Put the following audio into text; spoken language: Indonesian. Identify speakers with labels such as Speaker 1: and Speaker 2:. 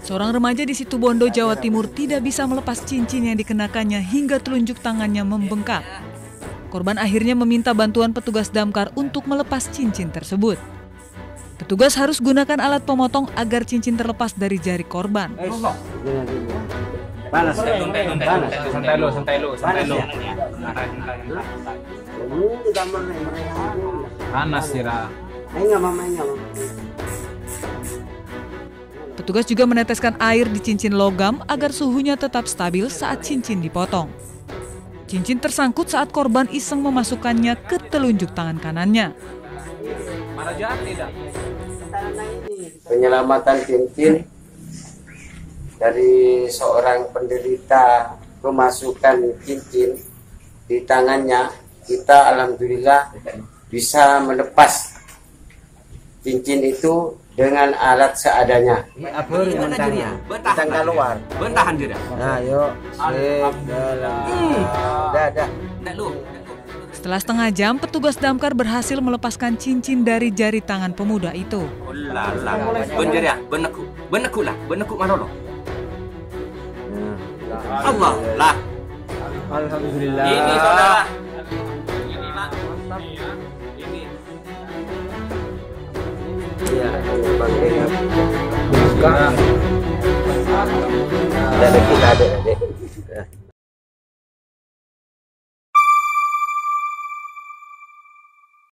Speaker 1: Seorang remaja di situ Bondo, Jawa Timur tidak bisa melepas cincin yang dikenakannya hingga telunjuk tangannya membengkak. Korban akhirnya meminta bantuan petugas damkar untuk melepas cincin tersebut. Petugas harus gunakan alat pemotong agar cincin terlepas dari jari korban.
Speaker 2: Panas, panas.
Speaker 3: santai lo, santai lo, santai lo. Panas sira.
Speaker 1: Petugas juga meneteskan air di cincin logam agar suhunya tetap stabil saat cincin dipotong. Cincin tersangkut saat korban iseng memasukkannya ke telunjuk tangan kanannya.
Speaker 2: Penyelamatan cincin dari seorang penderita kemasukan cincin di tangannya, kita alhamdulillah bisa melepas cincin itu dengan alat seadanya. Keluar.
Speaker 3: Bentahan dia.
Speaker 4: Nah, yuk. Sip, dalam. Dah, dah.
Speaker 1: Setelah setengah jam, petugas damkar berhasil melepaskan cincin dari jari tangan pemuda itu.
Speaker 3: Lah. Benjer ya, beneku. Beneku lah, beneku mana lo? Allah lah.
Speaker 4: Alhamdulillah.
Speaker 3: Ini saudara. Ini mak. Ini.
Speaker 4: Ya, pakai buka. Dari kita ada.